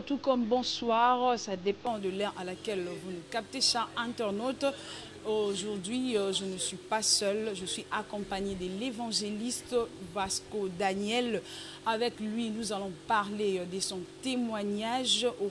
tout comme bonsoir. Ça dépend de l'heure à laquelle vous nous captez, chers internautes. Aujourd'hui, euh, je ne suis pas seule, je suis accompagnée de l'évangéliste Vasco Daniel. Avec lui, nous allons parler de son témoignage au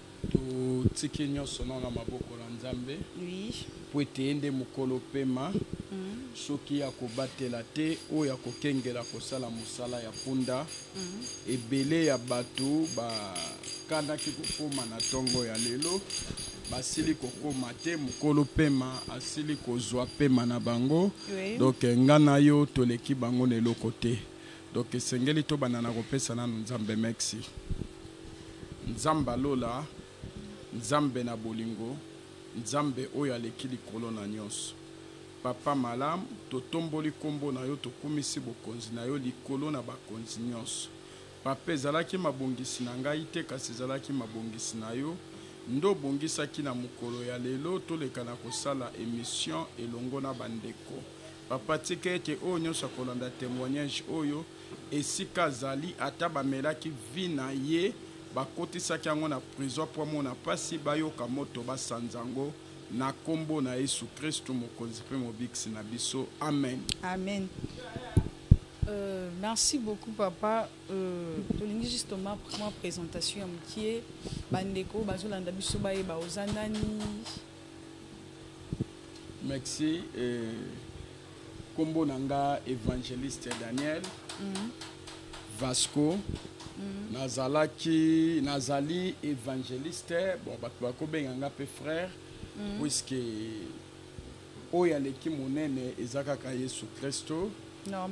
Totiki nyonso nao na maboko na Nzambe mpo ete ye nde mokolo pema mm. soki ya kobatela te oyo akokengela kosala mosala ya punda mm. ebele ya bato bakanaki kokoma na ntongo ya lelo basili kokoma te mokolo pema asili kozwa pema na bango oui. donc nga na yo toleki bango na eloko te donc esengeli tobanda na kopesa nanu nzambe mexi nzambe alola nzambe na bolingo nzambe oyo aleki likolo na nyonso papa malamu totomboli nkombo na yo tokumisi bokonzi na yo likolo na bakonzi nyonso papa ezalaki mabongisi na ngai te kasi ezalaki mabongisi na yo nde obongisaki na mokolo ya lelo toleka na kosala emission elongo na bandeko Papa tika ete oyo nyonso akolanda temoignage oyo esika azali ata bamelaki vie na ye bakotisaki yango na prison mpo amona mpasi bayoka moto basanza yango na nkombo na yesu kristu mokonzi mpe mobikisi na biso amen amen Euh, merci beaucoup papa euh, tolingi justement mwa présentation ya mokie bandeko bazolanda biso bayeba oza nani merci nkombo euh, na nga évangéliste daniel mm -hmm. vasco mm. nazalaki nazali évangéliste bon bato bakobenga nga mpe frère mm. puiske oyo aleki monene eza kaka yesu kristo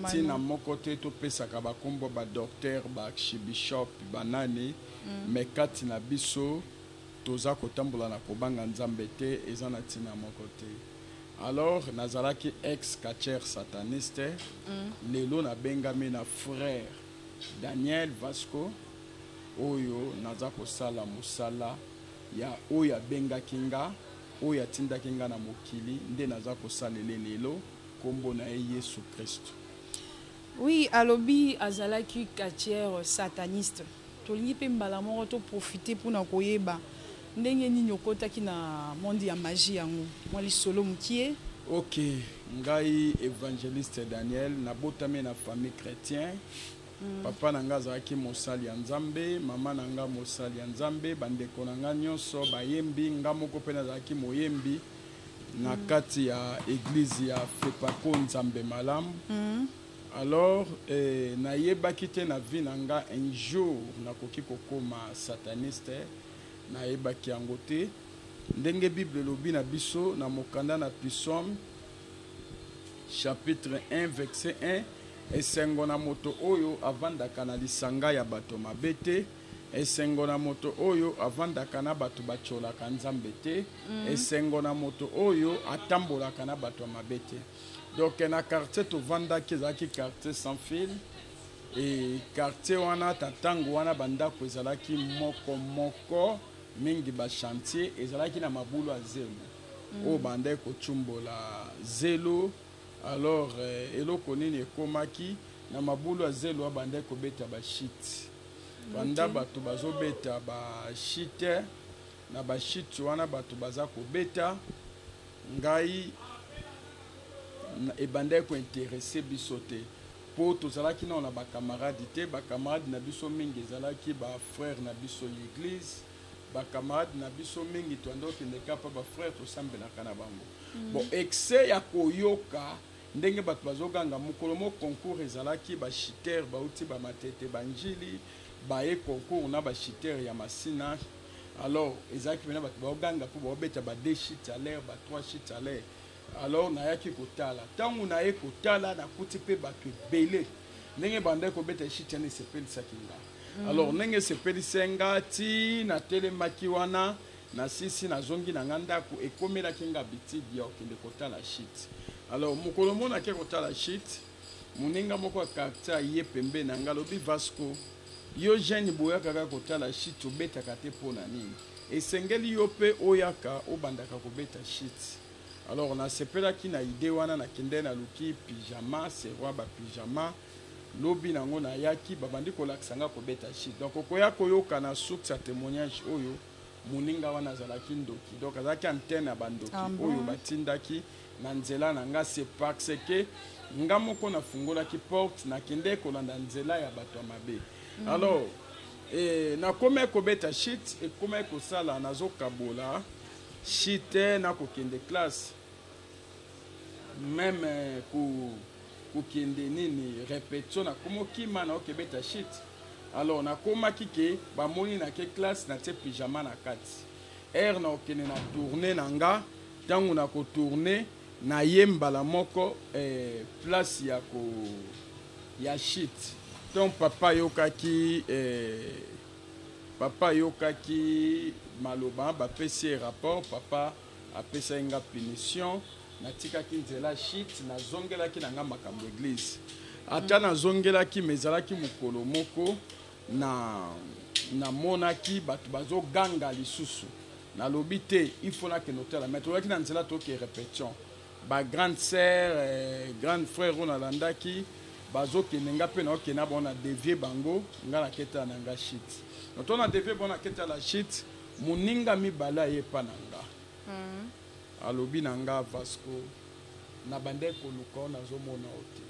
ntina moko te topesaka bakombo badoktere baarchibishop banani mm. me kati na biso mm. toza kotambola na kobanga nzambe te eza na tina moko te alors nazalaki ex catcheur sataniste lelo nabengami na frère Daniel Vasco oyo naza kosala musala ya oyo abengaki nga oyo atindaki nga na mokili nde naza kosalele lelo kombo na ye Yesu Christ Oui alobi azalaki catcheur sataniste tolingi pe mbala moko to profiter pona koyeba ndenge nini okotaki na monde ya magie yango mwa lisolo mukie. Ok ngai evangeliste Daniel na botami na famille chretien mm. papa na nga azalaki mosali ya Nzambe mama na nga mosali ya Nzambe bandeko na nga nyonso bayembi nga moko pe nazalaki moyembi na kati ya eglise ya fepaco nzambe malamu mm. alors eh, nayebaki te na vie na nga un jour nakoki kokoma sataniste nayebaki yango te ndenge bible elobi na biso na mokanda na pisome chapitre 1 verset 1 esengo na moto oyo avandaka na lisanga ya bato mabe te Esengo na moto oyo avandaka na bato batyolaka Nzambe te. Mm. Esengo na moto oyo atambolaka na bato ya mabe te. Donc na quartier tovandaki ezalaki quartier sans fil e quartier wana ata ntango wana bandako ezalaki moko moko mingi bachantier ezalaki na mabulu ya zelo mm. oyo bandaki kotyumbola zelo alors eh, eloko nini ekomaki na mabulu ya zelo abandaki kobeta bashite banda bato bazobeta bashite na bashite wana bato baza kobeta ngai ebandaki kointeresse biso te mpo tozalaki nao na bakamarade te bakamarade na biso mingi ezalaki bafrère na biso ya eglise bakamarade na biso mingi toanda okendeka mpa bafrère tosambelaka na bango mm. bon excès ya koyoka Ndenge bato bazoganga mokolo moko concours ezalaki ba chuteurs bawuti ba Matete, ba Ndjili baye concours na ba chuteurs ya Masina alors ezalaki pena bato baoganga po baobeta ba deux chutes à l'heure ba trois chutes à l'heure alors nayaki kotala ntango naye kotala nakuti pe bato ebele ndenge bandaki kobeta chute wana esepelisaki nga alors ndenge esepelisaki nga ti natelemaki wana Nasisi nazongi na nga ndako, ekomelaki nga habitude ya kokende kotala shit. Alors mokolo mona ake kotala shit, moninga moko ya quartier aye pembe na nga alobi Vasco, yo jeune boyaka kaka kotala shit obetaka te mpo na nini? Esengeli yo mpe oyaka obandaka kobeta shit. Alors nasepelaki na idee wana, nakende naluki pyjama, serwa ba pyjama lobi nango nayaki babandi kolakisa nga kobeta shit. Donc okoya koyoka na suite ya temoignage oyo moninga wana azalaki ndoki donc azalaki antenne ya bandoki ah, bon. oyo batindaki na nzela na nga se parce que nga moko nafungolaki porte nakendeki kolanda nzela ya bato ya mabe mm. alors eh, nakomaki kobeta shit ekomaki kosala nazokabola shit te nakokende classe meme kokende nini repetition nakoma okima naoke beta shit alors nakomaki ke bamoni na ke classe natie pyjama na kati aire na okende na tourne na nga ntango na kotourne na ye mbala moko eh, place ya ko ya shit ton papa ayokaki eh, papa ayokaki maloba bapesi ye rapport papa apesaki nga punition natikaki nzela shit nazongelaki na nga makambo eglise ata mm. nazongelaki ma ezalaki mokolo moko na namonaki bato bazoganga lisusu nalobi te ifo nakende otala mai tozalaki na nzela toke répétition bagrande sœur eh, grande frère oyo nalandaki bazokende nga mpe naokende na bango na devie bango nga naketala na nga shit noto na devie bango naketala shit Moninga mibale aye epa na nga mm. alobi na nga Vasco na bandaki koluka oyo nazomona yo te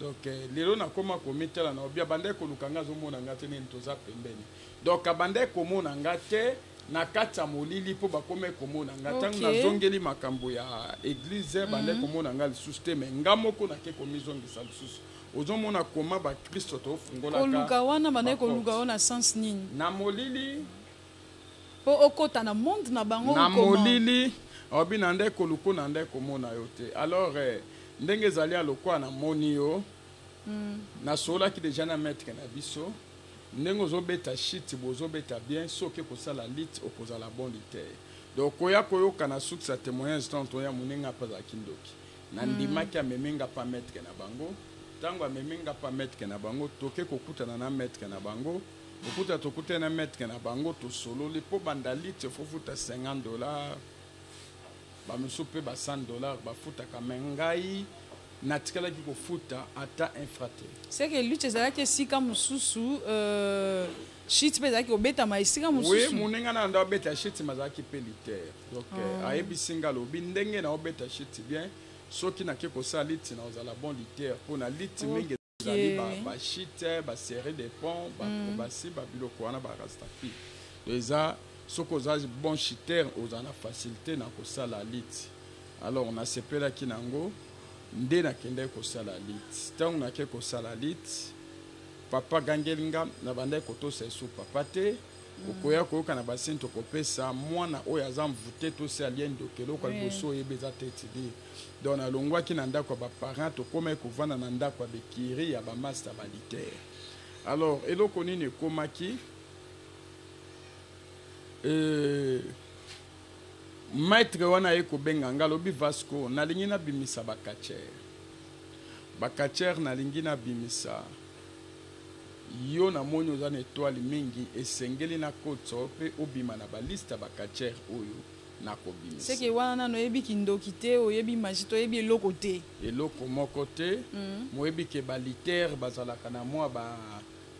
donc eh, lelo nakoma komitala na obi abandaki koluka nga azomona nga te nini toza pembeni donc abandaki komona nga te na kati ya molili mpo bakomaki komona nga ntango okay. nazongeli makambo ya eglize bandaki mm -hmm. komona nga lisusu te me nga moko nake komizongisa lisusu ozomona koma bakristo tofungolakoluka wana bandaki koluka yo na sens nini na molili mpo okota na monde na bango na molili obi na nde koluku na nde komona yo te alors eh, ndenge ezali alokwa namoni yo mm. nasololaki deja na maître na biso ndenge ozobeta shit bozobeta bien soki kosala lit okozala bondi te donc oya koyoka na sukisa témoignage ntango toya moninga mpe azalaki ndoki na ndimaki amemi nga pa metre na bango ntango amemi nga pa metre na bango toke kokutana na metre na bango lokuta tokutani na metre na bango tosololi mpo banda litre fofuta 50 dollar bamosusu mpe ba 100 dollar bafutaka me ngai natikalaki kofuta ata infra te seke lutte ezalaki esika mosusu euh, shit mpe ezalaki kobetama esika mosusu oui moninga na ndo abeta shit mazalaki mpe litere donc oh. Eh, ayebisi nga alobi ndenge na obeta shiti bien soki nake kosala liti na ozala bon liter mpo na liti okay. mingi ezali bashite baserre de pont baprobasi mm. babiloko wana barastafi eza soki oza bon shiter ozala na facilité na kosala liti alors nasepelaki na yango nde nakendaki kosala liti ntango nake kosala liti papa gangeli nga nabandaki kotosa esu papa te mm. okoya koyoka na basini tokopesa mwana oyo aza mvute to se alie ndoki eloko ya liboso oyebi eza te tidi donc nalongwaki na ndako ya baparent tokomaki kovanda na ndako ya bekiri ya bamasta balitere alors eloko nini ekomaki euh, maitre wana aye kobenga nga alobi vasco nalingi nabimisa bakacher bakacher nalingi nabimisa Yo na moni oza na etoile mingi esengeli na kotso pe obima na ba liste ya ba catcheur oyo nako bimisa. Seke wana nanu oyebi kindoki te oyebi magie te oyebi eloko te. Eloko moko te moyebi ke ba lutteur bazalaka na mua ba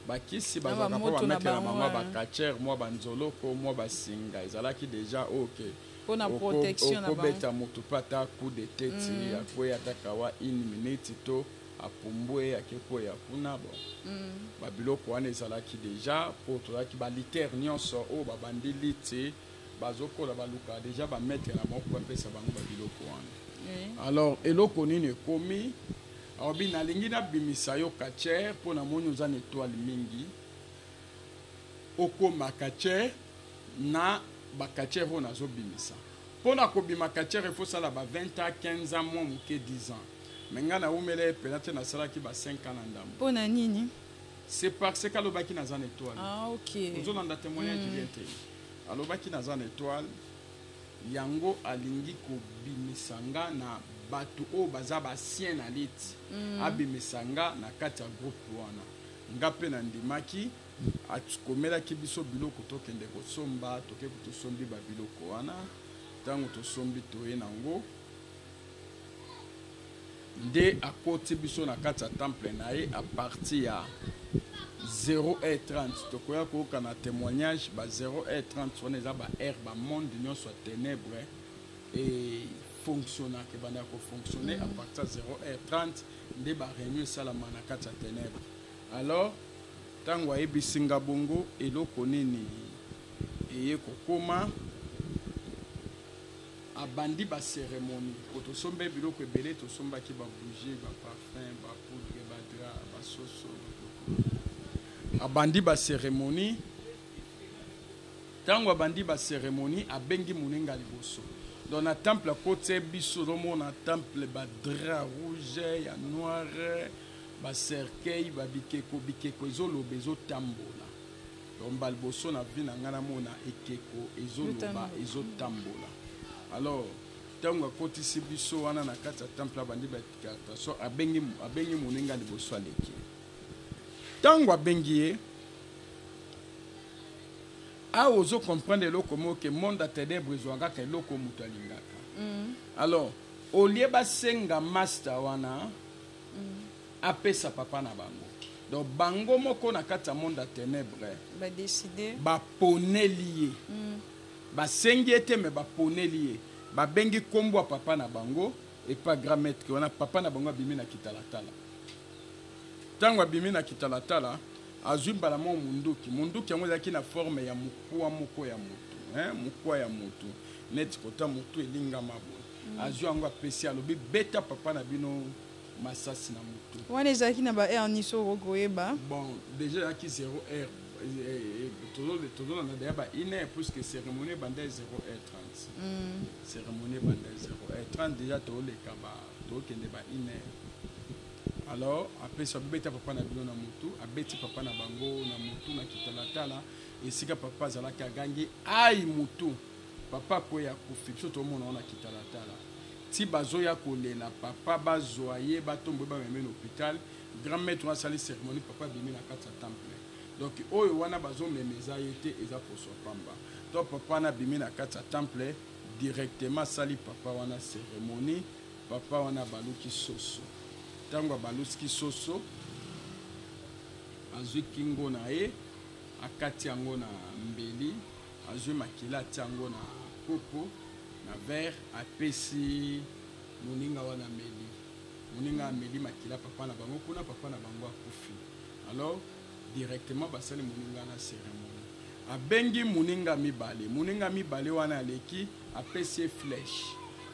ba kisi bazalaka po ba mettre na bango mua ba catcheur mua ba nzoloko mua ba singa ezalaki deja oyo ke oko beta mutu pe ata coup de tete akweyi ata kawa une minute to apumbue ake kueya kuna bon mm. babiloko wana ezalaki deja mpo tozalaki balitere nyonso oyo babandi lite bazokola baluka deja bametre na moko bapesa bango babiloko wana mm. alors eloko nini ekomi aobi nalingi nabimisa yo katiere mpo namoni oza na etoile mingi okoma katiere na bakatiere oyo nazobimisa mpo na kobima katiere efosala ba 20 ans 15 ans mwa moke 10 ans mais nga na umele pena te na salaki ba 5 ans na ndambo pona nini c'est parce que alobaki naza na étoile ah okay ozolanda témoignage mm. bien te alobaki naza na étoile yango alingi kobimisa nga na bato oyo baza basien na liti mm. abimisa nga na kati ya groupe wana nga mpe nandimaki akomelaki biso biloko tokende kosomba toke tosombi babiloko wana ntango tosombi toye nango nde akoti biso na kati ya temple na ye a partir ya 0h30 tokoya koyoka na témoignage ba 0h30 wana eza ba heure ba monde nyonso ya ténèbre efonctionnaka ebanda kofonctionne a partir ya 0h30 nde ba réunion esalama na kati ya ténèbre alors ntango ayebisi nga bongo eloko nini eye kokoma abandi ba ceremonie po tosomba ye biloko ebele tosombaki ba bougie ba parfum ba poudre ba dra ba soso abandi ba ceremonie ntango abandi ba ceremonie abengi monenga liboso donc na temple akoti ye biso ozomona temple ba dra rouge ya noire ba cercueil ba bikeko bikeko ezoloba ezotambola Donc mbala liboso na vie na ngai namona ekeko ezoloba ezotambola alors ntango akotisi biso wana na kati ya temple abandi baexplication abengi, abengi moninga liboso aleki ntango abengi ye awa ozo comprendre eloko moko ke monde ya ténèbre ezwa kaka eloko moto alingaka mm. alors olie basenga master wana mm. apesa papa na bango donc bango moko na kati ya monde ya ténèbre baponeli ye mm. basengi ye te me baponeli ye babengi nkombo ya papa na bango epa grand maître wana papa na bango abimi na kitalatala ntango abimi na kitalatala azwi mbala moko monduki monduki yango ezalaki na forme ya mokwa moko ya motu mokwa ya motu neti kota motu elingama boye mm. azwi yango apesi alobi beta papa na bino masasi na motu wana ezalaki na ba heure niso okoki koyeba bon deja eyaki 0 heure tozolanda deja ba une heure puisque cérémonie ebanda 0 heure 30 mm. cérémonie ebanda 0 heure 30 deja toleka ba tokende ba une heure alors apesi abeta papa na bino na motu abeti papa na bango na motu na kitalatala esika papa azalaki agangi ai motu papa akweya akufi biso tomona wana kitalatala ti bazoya kolela papa bazwa ye batombo ye bameme na hôpital grand maître wana asali cérémonie papa abimi na kati ya temple donc oyo wana bazomema eza ye te eza poso ya pamba to papa wana abimi na kati ya temple directement asali papa wana cérémonie papa wana abaluki soso ntango abaluki soso azwi kingo na ye akati yango na mbeli azwi makila atia yango na kopo na verre apesi moninga wana ameli moninga ameli makila papa na bango kuna papa na bango akufi alors directement basali moninga na cérémonie abengi moninga mibale moninga mibale wana aleki apesi ye flèche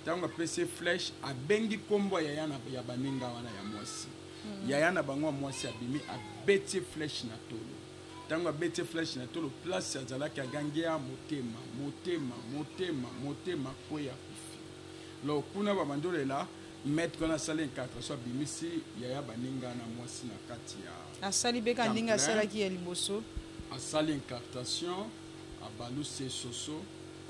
ntango apesi ye flèche abengi nkombo ya yaya ya baninga wana ya mwasi hmm. yaya na bango ya mwasi abimi abeti ye flèche na tolo ntango abeti ye fleshe na tolo place azalaki agangea motema motema motema motema kweya kufi lo kuna babandi olela maître wana asali incartration abimisi yaya baninga na mwasi na kati ya asali mpe ka ndenge asalaki ya liboso asali incartation abalusi esoso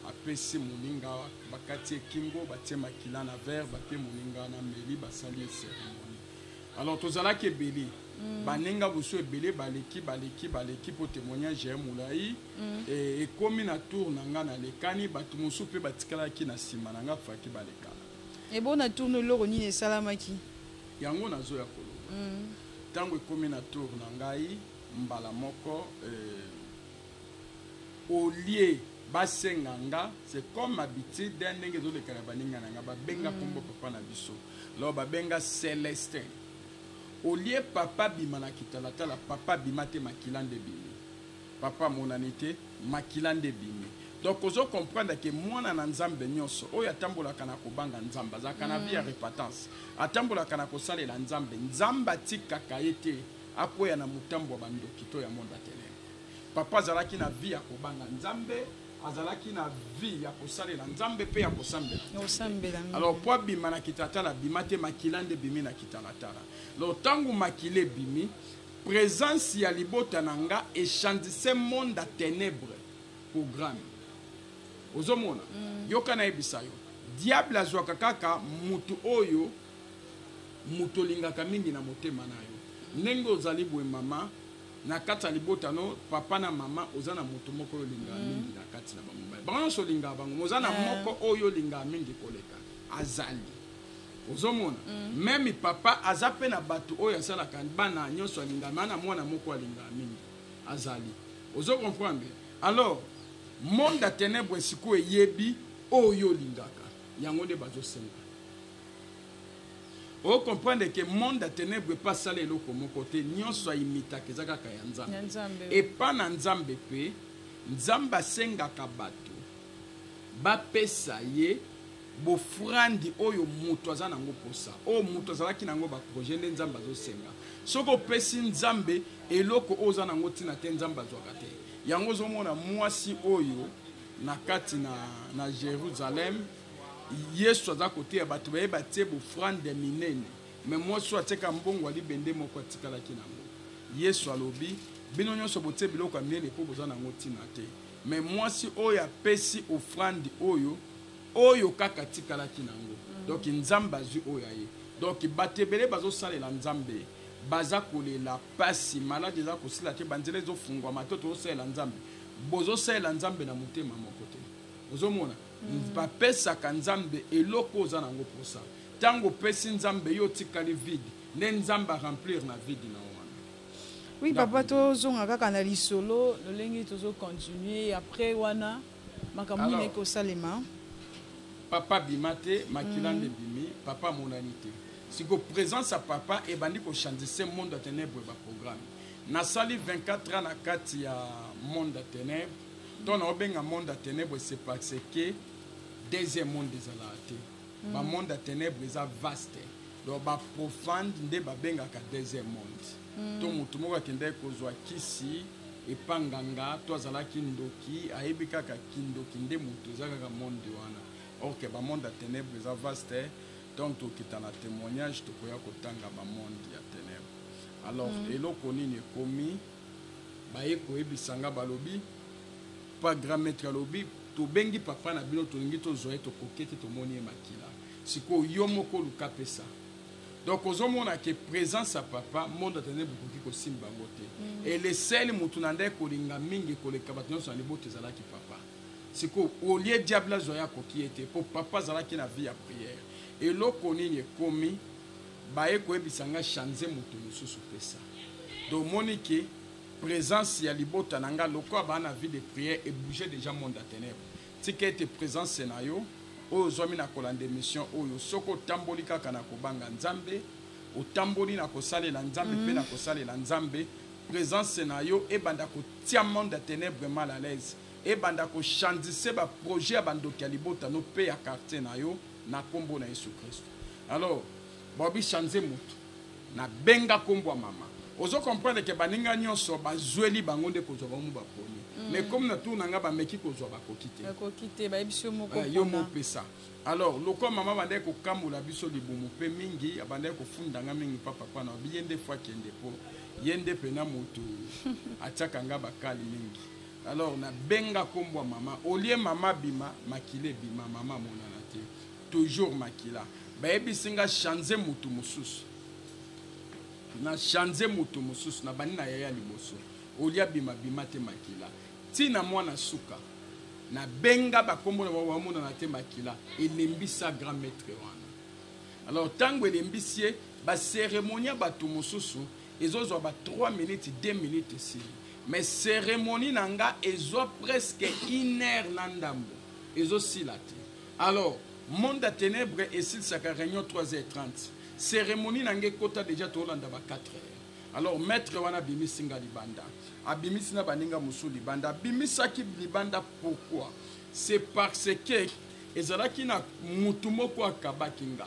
apesi moninga bakati ekingo batie makila na verre bapie moninga na meli basali eseremoni alors tozalaki ebele mm. baninga boso ebele baleki baleki baleki mpo témoignage ya molai mm. e, ekomi na tour na ngai nalekani bato mosusu mpe batikalaki na nsima na ngai faki balekana ebo na tourne eloko nini esalamaki yango nazoya koloba mm. ntango ekomi na tour na ngai mbala moko eh, au lieu basenga nga c'est comme habitude hein, ndenge ezoleka na baninga na nga babenga mm. kombo papa na biso alors babenga celestin au lieu papa bima na kitalatala papa bima te makila nde bimi papa amonani te makila nde bimi donc ozo comprendre ke mwana na nzambe nyonso oyo atambolaka na kobanga nzambe azalaka na mm. vie ya repentance atambolaka na kosalela nzambe nzambe atikaka ye te akwea na motambo ya bandoki to ya monde atelema Papa azalaki na vie ya kobanga Nzambe, azalaki na vie ya kosalela Nzambe mpe ya kosambela. Kosambela. Alors mpo abima na kitalatala abima te, makila nde ebimi na kitalatala. Alors ntango makila ebimi, presence ya libota na nga echandise monde ya ténèbre programme. Ozomona? Mm. Yoka nayebisa yo. Diable azwaka kaka motu oyo moto olingaka mingi na motema na yo. Ndenge ozali boye mama na kati ya libota no papa na mama oza na moto moko oyo olingaka mm. mingi na kati na bango mibale bango nyonso olingaka bango ma oza na eh. moko oyo olingaka mingi koleka azali ozomona mm. meme papa aza mpe na bato oyo asalaka bana nyonso alingaka ma na mwana moko alingaka mingi azali ozo comprendre alors monde ya tenebre sikoyo eyebi oyo olingaka yango nde bazosenga o comprendre que monde ya tenebre epa asala eloko moko te nyonso aimitaka eza kaka ya nzambe epa na nzambe mpe nzambe asengaka bato bapesa ye bofrandi oyo moto aza nango mposa oyo moto azalaki nango baprojet nde nzambe azosenga soki opesi nzambe eloko oyo oza nango ntina te nzambe azwaka te yango ozomona mwasi oyo na kati na, na jerusalem yesu aza koteya bato baye batie bofrande minene me mwasi oyo atiaka mbongo ya libende moko atikalaki nango yesu alobi bino nyonso botie biloko ya minene mpo boza nango ntina te me mwasi oyo apesi ofrande oyo oyo kaka atikalaki nango mm. donk nzambe azwi oyo aye donk bato ebele bazosalela nzambe baza kolela mpasi maladi eza kosila te banzela ezofungwama to tozosalela nzambe bozosalela nzambe na motema moko te ozomona mm. bapesaka nzambe eloko oza na yango mposa ntango opesi nzambe yo otikali vide nde nzambe aremplir na vide na yo oui papa tozonga kaka na lisolo lolenge tozocontinue après wana makambo nini ekosalema papa abima te makila mm. nde ebimi papa amonani te siko présence ya papa ebandi kochandise monde ya tenebre baprogramme nasali 24 ans na kati ya monde ya tenebre donc na obenga monde ya ténèbre c'est parce que deuxième monde ezalaka te mm. ba monde ya ténèbre eza vaste donc ba profane nde babengaka deuxième monde mm. to motu moko akendaki kozwa kisi epa nganga to azalaki ndoki ayebi kaka kindoki nde motu eza kaka monde wana orke ba monde ya ténèbre eza vaste donc tokita na témoignage tokoya kotanga ba monde ya ténèbre alors mm. eloko nini ekomi baye koyebisa nga balobi pa grand maître alobi tobengi papa na bino tolingi tozwa ye tokoki te tomoni ye makila sikoyo yo moko oluka pesa donc ozomona ke présence ya papa monde atene bokoki kosimba yango te mm. e lesele motu na ndai kolinga mingi koleka bato nyonso na libota ezalaki papa sikoyo olie diable azwa ye akoki ye te mpo papa azalaki na vie ya prière eloko nini ekomi baye koyebisa nga chanze moto mosusu pesa donc omoni ke présence ya libota na nga lokola baa na vie de prière ebouge déjà monde ya ténèbre tika ete présence na yo oyo ozwami na kolanda émission oyo soki otamboli kaka na kobanga nzambe otamboli na kosalela nzambe mpe mm. na kosalela nzambe présence na yo ebanda kotia monde ya ténèbre mal à l'aise ebanda kochandise baprojet ya bandoki ya libota no mpe ya quartier na yo na kombo na yesu kristo alors bobi change motu na benga kombo ya mama ozo comprendre ke baninga nyonso bazweli bango nde kozwa bango baponi mm. mais comme na tour na ngai bameki kozwa bakoki te bakoki te bayebisi yo moko yo mopesa alors lokola mama abandaki kokamola biso libumu mpe mingi abandaki kofunda ngai mingi mpa papa na biye nde fo akende mpo ye nde mpena motu atiaka ngai bakali mingi Alors na benga kombo ya mama olie mama bima makila ebima mama monana te toujours makila bayebisi nga change mutu mosusu na change mutu mosusu na bandi na yaya liboso olia bima bima te makila ntina mwana suka na benga bakombo na bango bamonana te makila elembisa grand maître wana alors ntango elembisi ye baceremonie ya bato mosusu ezozwa ba 3 minutes 2 minutes esili mais cérémonie na nga ezwa presque une heure na ndambo ezosila te alors monde ya ténèbre esilisaka réunion 3h30 cérémonie na nga ekota déjà toolanda ba 4h alors maître wana abimisi nga libanda abimisi na baninga mosusu libanda abimisaki libanda pourquoi c'est parce que ezalaki na motu moko akabaki nga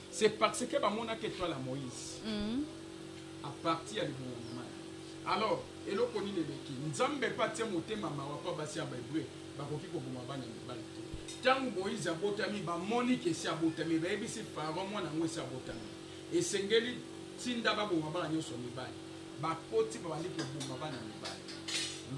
C'est parce que bamonaki étoile ya Moïse. Mm. À partir ya libongo mama. Alors, eloko nini eleki? Nzambe pa tie motema mawa pa basi ya Baebre bakoki koboma bana mibali te. Ntango Moïse abotami, bamoni ke esi abotami, bayebisi Pharaon mwana yango esi abotami. Esengeli tinda baboma bana nyonso mibali. Bakoti babandi koboma bana mibali.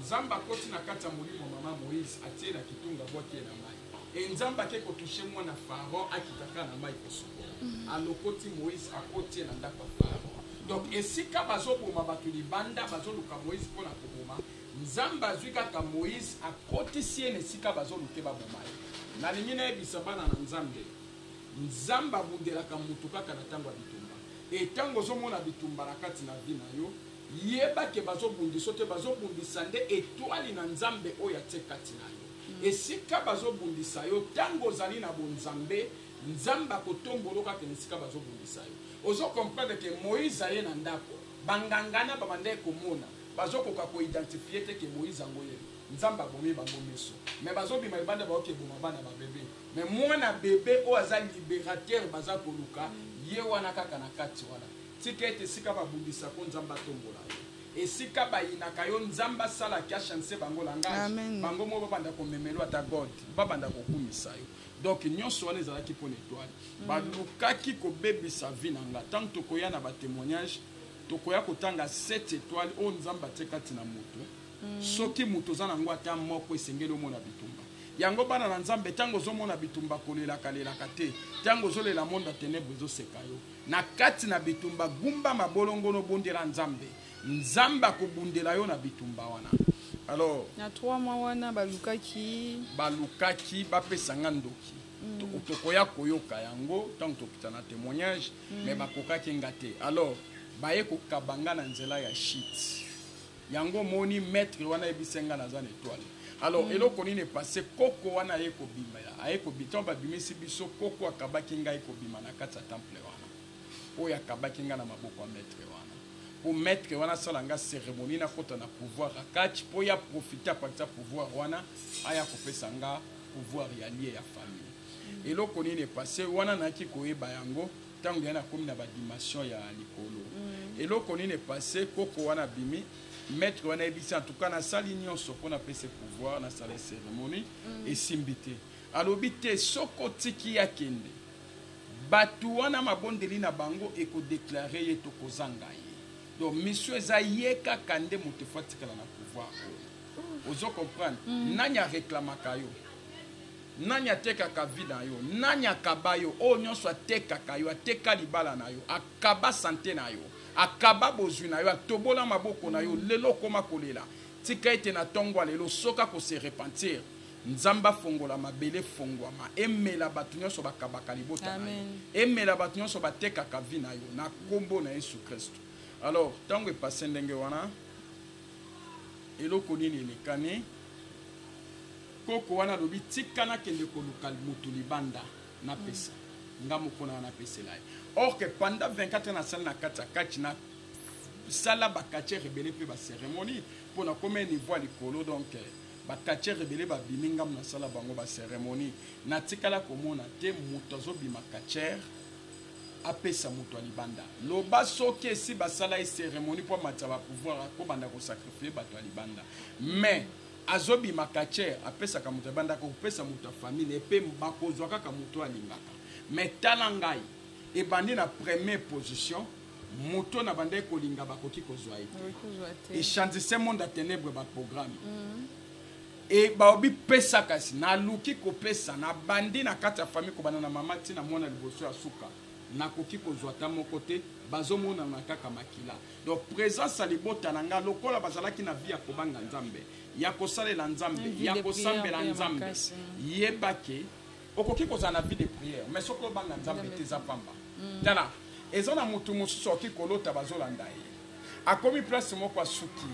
Nzambe akoti na kati ya molimo mama Moïse atie na kitunga bwaki ye na mai. Et Nzambe ake ko toucher mwana Pharaon akita kaka na mayi kosukola. Alokoti Moïse akoti ye na ndako ya Pharaon. Donc esika bazo boma bato libanda bazo luka Moïse mpo na koboma Nzambe azwi kaka Moïse akotisi ye na esika bazo luke baboma ye. Nalingi nayebisa bana na Nzambe Nzambe abundelaka moto kaka na ntango ya bitumba. Et ntango ozomona bitumba na kati na vie na yo yeba ke bazo bundisa yo te bazo bundisa nde etoile na Nzambe oyo atie kati na yo. Esika bazobundisa yo tangu ozali na bonzambe nzambe akotombolo kaka na esika bazobundisa yo ozo comprendre ke moise aye na ndaku ba nganga na ba bandaki komona bazokoka ko identifie te ke moise yango ye nzambe abomi bango miso mais bazobima libanda baoki eboma bana ba bebe mais mwana bebe oyo aza liberateur baza koluka ye wana kaka na kati wana tika ete esika babundisa ko nzambe atombola yo Esika bayinaka yo nzambe asala kia chance bango langage bango mo babanda komemelo ata god babanda kokumisa yo donc nyonso wana ezalaki mpo na etoile mm. balukaki kobebisa vie na nga ntango tokoya na batémoignage tokoya kotanga 7 etoile oyo nzambe atie kati na moto mm. soki moto oza na yango ata moko esengeli omona bitumba yango bana na nzambe ntango ozomona bitumba kolelaka lelaka te ntango ozolela monde ya tenebre ezoseka yo Na kati na bitumba, gumba mabolongono, bondela Nzambe. Nzambe akobundela yo na bitumba wana. Alors, na 3 mois wana balukaki balukaki bapesa nga ndoki mm. tokoya koyoka yango ntango tokita na témoignage mm. mais bakokaki nga te alors baye kokaba nga na nzela ya shit yango moni maître wana ayebisa nga naza na etoile alors mm. eloko nini epase koko wana aye kobima aye kobima babimisi biso koko akabaki ngai kobima na kati ya temple wana oyo akabaki ngai na maboko ya maître wana mpo maître wana asala nga cérémonie nakota na pouvoir ya kati mpo ya profite apakisa pouvoir wana aya kopesa nga pouvoir ya lie ya famille mm. eloko nini epase wana nayaki koyeba yango tangu yana komi na ba dimension ya likolo mm. eloko nini passe koko wana bimi maître wana yebisi en tout cas na sali nionso pona pese pouvoir na sala cérémonie mm. esimbi te alobi te soko tiki ya kende bato wana mabondeli na bango ekodeklare ye tokozanga ye donc mission eza ye kaka nde moto efo atikala na pouvoir oyo ozo comprendre mm. nani areklamaka yo Nani atekaka vie na yo? Nani akaba yo? Oyo nyonso atekaka yo, ateka libala na yo, akaba sante na yo, akaba bozwi na yo, atobola maboko na yo, lelo okoma kolela. Tika ete na ntongo ya lelo, soki ako se repentir, nzambe afongola mabele efongwama emela bato nyonso bakabaka libota na yo emela bato nyonso batekaka vi na yo na nkombo na yesu kristo alors ntango epase ndenge wana eloko nini elekani Koko wana alobi tika nakende koluka mutu libanda napesa mm. nga moko na napesela ye or que pendant 24 na sala na kati ya kati na sala bakatiere ebele mpe baceremonie mpo na koma niveau ya likolo donc eh, bakatiere ebele babimi ngambo nasala bango baceremonie natikala komona te moto azobima katiere apesa moto ya libanda loba soki esi basala ye ceremonie mpo amata bapouvoir akobanda kosakrifie bato ya libanda mais azobima kache apesaka moto ebandaka kopesa moto ya famille na ye mpe bakozwa kaka moto alingaka me tala ngai ebandi na première position moto na bandaki kolinga bakoki kozwa ye te echandise monde ya ténèbre baprogramme mm. e baobi pesa kasi naluki kopesa nabandi na kati ya famille kobanda na mama ntina mwana liboso ya suka nakoki kozwa ata moko te bazomonana kaka makila Donc presence ya libota na nga lokola bazalaki na vie ya kobanga Nzambe, ya kosalela Nzambe, ya kosambela Nzambe. Yeba ke okoki kozala na vie de prière, mais soki obanga Nzambe te eza pamba. Mm. Tala, eza na mutu mosusu akoki kolota bazolanda ye. Akomi place moko asuki.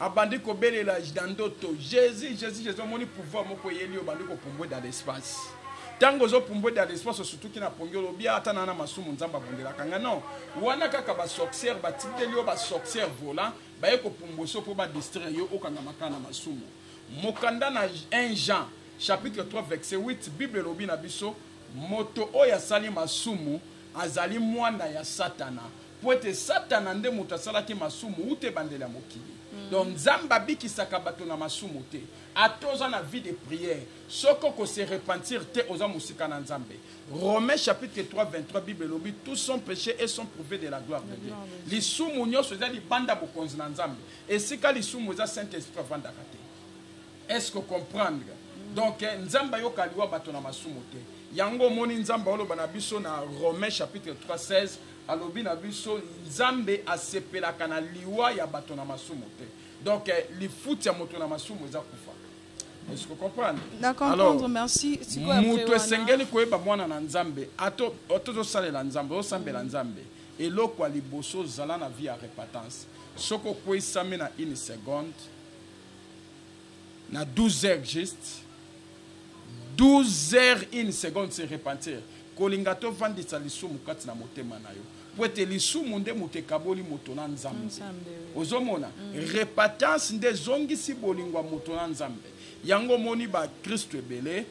abandi kobelela na ndoto jésus jésus jésus omoni pouvoir moko eyeli yo obandi kopumbwe dans l'espace ntango ozopumbwe dans l'espace osutuki na pongi olobi ata na na masumu nzambe abondelaka nga non wana kaka basorcière batikeli yo basorcière volant baye kopumbwe so mpo badistraire yo okangamaka na masumu mokanda na 1 jean chapitre 3 verset 8 bible elobi na biso moto oyo asali masumu azali mwana ya satana Mpo ete Satana nde moto asalaki masumu uta ebandeli ya mokili. Mm. Donc Nzambe abikisaka bato na masumu te. Ata oza na vie de prière, soki okose repentir te, oza mosika na Nzambe. Romains chapitre 3 23 Bible elobi tous sont péchés et sont privés de la gloire de Dieu. Lisumu nyonso eza libanda bokonzi na Nzambe. Esika lisumu eza Saint-Esprit avandaka te. est ce que comprendre donc eh, nzambe ayoka liwa bato na masumu te yango omoni nzambe aoloba na biso na romain chapitre 3 16 alobi na biso nzambe asepelaka na liwa ya bato na masumu te donc eh, lifuti ya moto na masumu eza kufa est-ce que comprendre na comprendre merci sikoyo moto esengeli koyeba mwana na nzambe ato tozosalela nzambe ozosambela nzambe eloko ya liboso zala na vie ya repentance soki okweisami na une seconde na 12 heures juste 12 heures une seconde se repentir kolinga tovandisa lisumu kati na motema na yo mpo ete lisumu nde moto ekaboli moto na nzambe ozomona mm. repatance nde ezongisi bolingo ya moto na nzambe yango omoni bakristo ebele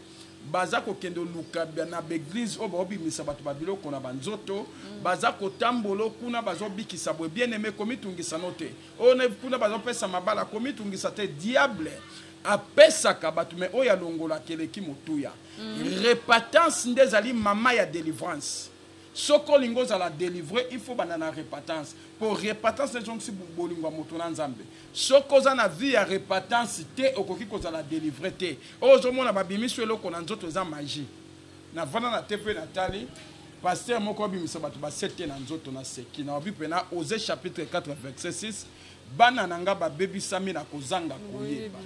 baza kokende oluka na baeglize oyo baobimisa bato babiloko na banzoto mm. baza kotambola kuna bazobikisa boye bien aime komitungisa no te oyo na kuna bazopesa mabala komitungisa te diable apesaka bato me oyo alongolaka eleki motuya mm. repatance nde ezali mama ya delivrance soki olingi ozala delivre il faut banda na repatance mpo repatance ezongisi bolingo ya moto na nzambe soki oza na vie ya repatance te okoki kozala delivre te oyo ozomona babimisi eloko na nzoto eza magie na vanda na te mpe natali paster moko abimisa bato basete na nzoto na seki na wabi mpe na ose chapitre 4 verset 6 bana na ngai babebisami na kozanga koyeba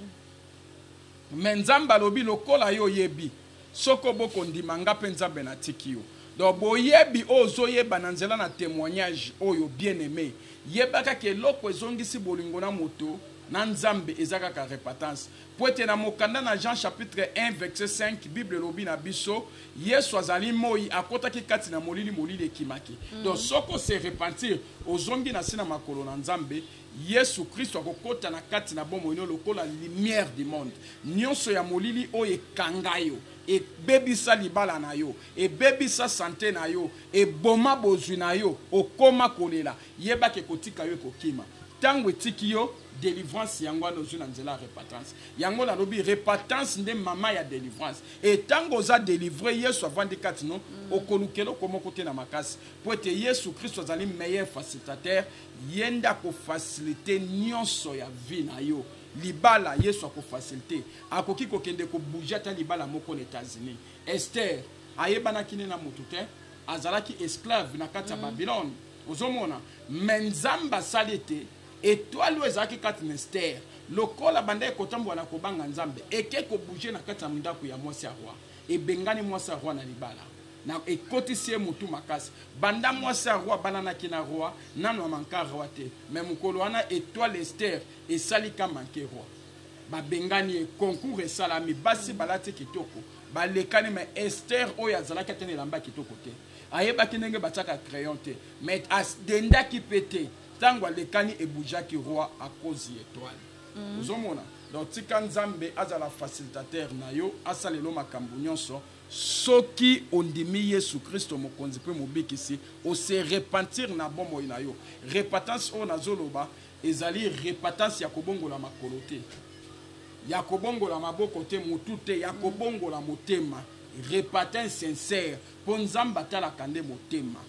me nzambe alobi lokola yo oyebi soko bokondima ngai mpe nzambe natiki yo donc boyebi oyo ozoyeba na nzela na témoignage oyo bien aimé yebaka ke eloko ezongisi bolingo na moto na nzambe eza kaka repentance Mpo ete na mokanda na Jean chapitre 1 verset 5 Bible elobi na biso Yesu azali moi akotaki kati na molili molili ekimaki. Mm. Donc soki ose repentir ozongi na se na makolo na Nzambe Yesu Kristo akokota na kati na bomoi no lokola lumière du monde. Nyonso ya molili oyo ekanga yo ebebisa libala na yo ebebisa sante na yo eboma bozwi na yo okoma kolela yebaka ekotika yo ekokima ntango etiki yo delivrance yango wana ozwi na nzela ya repatance yango nalobi repatance nde mama ya delivrance e ntango oza delivre yesu avandi kati no mm. okoluka eloko moko te na makasi mpo ete yesu kristo azali meilleur facilitateur ye nde akofasilite nyonso ya vie na yo libala yesu akofasilite akoki kokende kobouge ata libala moko na états-unis ester ayebanaki ne na motu te azalaki esclave na kati ya mm. babylone ozomona me nzambe asali ete Etoile oyo ezalaki kati na Estere, lokola abandaki kotambwa na kobanga Nzambe, ekei kobouger na kati ya ndako ya mwasi ya roi. Ebengani mwasi ya roi na libala. Na, ekotisi ye motu makasi. Banda mwasi ya roi abalanaki na roi, nano amanka roi te. Mais mokolo wana, etoile Estere esali ka manke roi. Babengani ye, concours esalami, basi balati kitoko, balekani, mais Estere oyo azalaki ata na elamba kitoko te. Ayebaki ndenge batiaka crayon te, mais adendaki pe te. tango alekani ebujaki roi a cause ya etoile mm. ozomona donc tika nzambe azala facilitateur na yo asalelo makambo nyonso soki ondimi yesu kristo mokonzi mpe mobikisi ose repentir na bomoi na yo repentance oyo nazoloba ezali repentance ya kobongola makolo te ya kobongola maboko te motu te ya kobongola motema repentance sincère mpo nzambe atalaka nde motema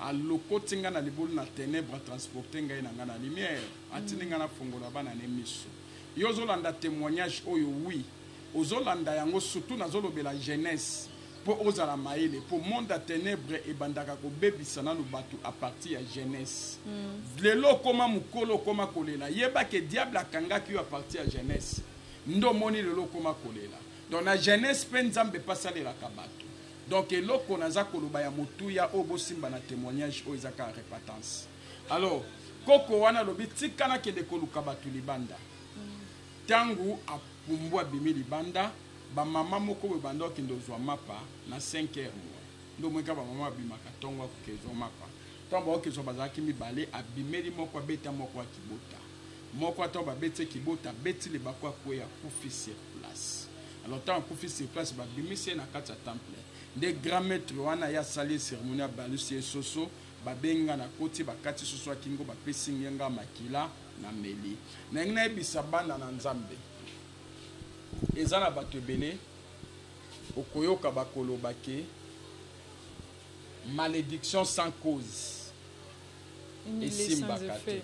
alokoti ngai na libulu na tenebre atransporte ngai na ngai na lumière atindi ngai nafongola bana ne miso yo ozolanda témoignage oyo wi ozolanda yango surtout nazolobela jeunesse mpo ozala mayele mpo monde ya tenebre ebandaka kobebisa nanu bato a partir ya jeunesse mm. lelo okoma mokolo okoma kolela yeba ke diable akangaki yo a partir ya jeunesse nde omoni lelo okoma kolela donc na jeunesse mpe nzambe mpe asalelaka bato Donc eloko naza koloba ya motuya oyo bosimba na temoignage oyo eza kaka repentance. Alors koko wana alobi tika nakende koluka bato libanda. Ntango apumbwa bimi libanda bamama moko boye banda okende ozwa mapa na 5 heure moye nde omweka bamama abimaka ntongo akokezwa mapa ntango baokezwa bazalaki mibale abimeli moko abeta moko akibota moko ata oyo babeti ye kibota abeti libaku akweyi akufi sur place alors ntango akufi sur place babimisi ye na kati ya temple nde grand maître wana ye asali ye cérémonie abalusi ye soso babengi ngai nakoti bakati soso ya kingo bapesi ngai ngai makila na meli nalingi nayebisa bana na nzambe eza na bato ebele okoyoka bakoloba ke malédiction sans cause esimbaka te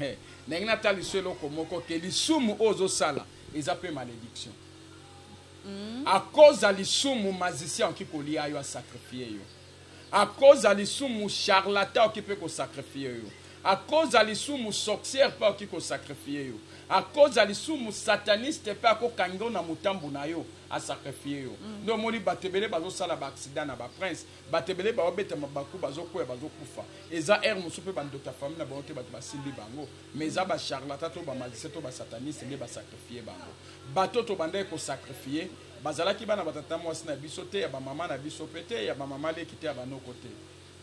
eh, ndenge natala liso eloko moko ke lisumu oyo ozosala eza mpe malédiction mm. a cause ya lisumu magicien oki kolia yo asakrifie yo a cause ya lisumu charlatan oki mpe kosakrifie yo a cause ya lisumu sorcière mpe akoki kosakrifie yo a cause ya lisumu sataniste mpe akokangi yo na motambo na yo asakrifie yo mm. nde omoni bato ebele bazosala baaccident na baprince Bato ebele bazo beta mabaku, bazo kweya, bazo kufa. Eza heure mosusu pe ba ndoki ya famille na bango te bato basimbi bango, mais eza ba charlatans to ba magiciens to ba satanistes nde ba sacrifier bango. Bato oyo tobandaki ko sacrifier bazalaki bana ba tata muasi na biso te, ya ba mama na biso pe te, ya ba mama leki te, ya ba noko te,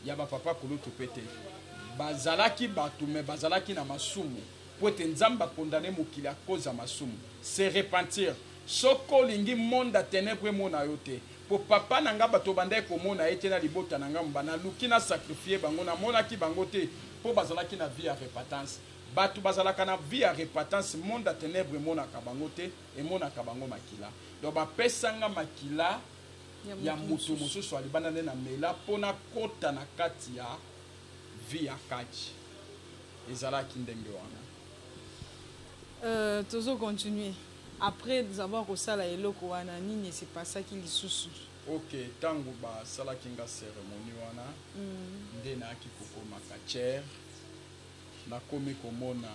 ya ba papa kulutu pe te. Bazalaki bato mais bazalaki na masumu po ete Nzambe a condamner mokili à cause ya masumu. Se repentir. Soki olingi monde ya tenèbres emona yo te po papa na nga bato obandaki komona ye te na libota na nga moba na luki na sacrifier bango na monaki bango te po bazalaki na vie ya repatance bato bazalaka na vie ya repatance monde ya tenèbres emonaka bango te emonaka bango makila donc ba pesa nga makila ya moto mosusu ya libanda nde na mela po na kota na kati ya vie ya catch ezalaki ndenge wana euh, tozo continuer Apres avoir kosala eloko wana nini ese pasaki lisusu? Ok tangu ba salaki nga ceremonie wana nde nayaki ko koma catcheur na komi ko mona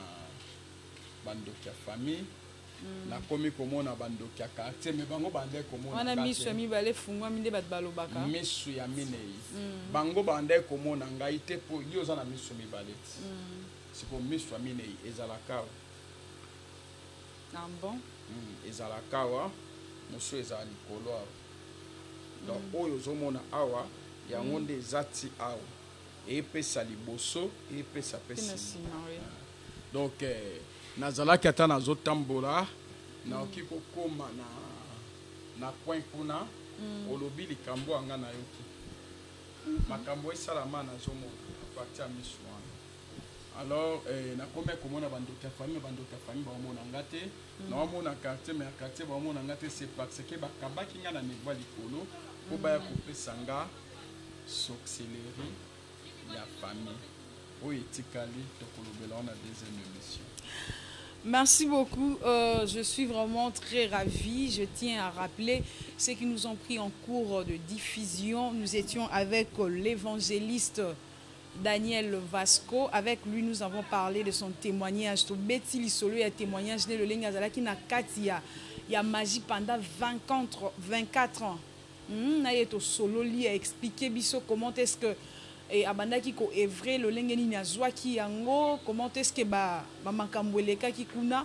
ba ndoki ya famille na komi ko mona ba ndoki ya quartier mais bango ba bandaki ko mona nga te wana misu ya mibale efungwami nde batu ba lobaka misu ya mineyi bango ba bandaki ko mona ngai te po yo oza na misu mibale ti sikoyo misu ya mineyi ezalaka ah bon mm, ezalaka awa mosusu ezala likolo awa donc mm. oyo ozomona awa yango mm. nde eza ti awa epesa liboso epesa pe nsima donc eh, nazalaki ata nazotambola naoki mm. kokoma na, na coin kuna mm. olobi likambo yanga nayoki mm -hmm. makambo esalama nazomona aparti ya miso wana alors eh, nakomi komona bandoto ya famille bandoto ya famille baomona nga te mm. naomona quartier mais ya quartier baomona nga te c'est parce que bakabaki nga na niveau ya likolo mpo baya mm. kopesa nga sorcellerie ya famille oyo etikali tokolobela wana deuxième émission Merci beaucoup. Euh, je suis vraiment très ravie. Je tiens à rappeler ceux qui nous ont pris en cours de diffusion. Nous étions avec l'évangéliste Daniel Vasco avec lui nous avons parlé de son témoignage tobeti lisolo ya témoignage ne lolenge azalaki na kati ya ya magie pendant 20 ans 24 ans hmm, na ye tosololi a expliquer biso comment est-ce que et abandaki ko evrer lolenge nini azwaki yango comment est-ce que ba ba makambo elekaki kuna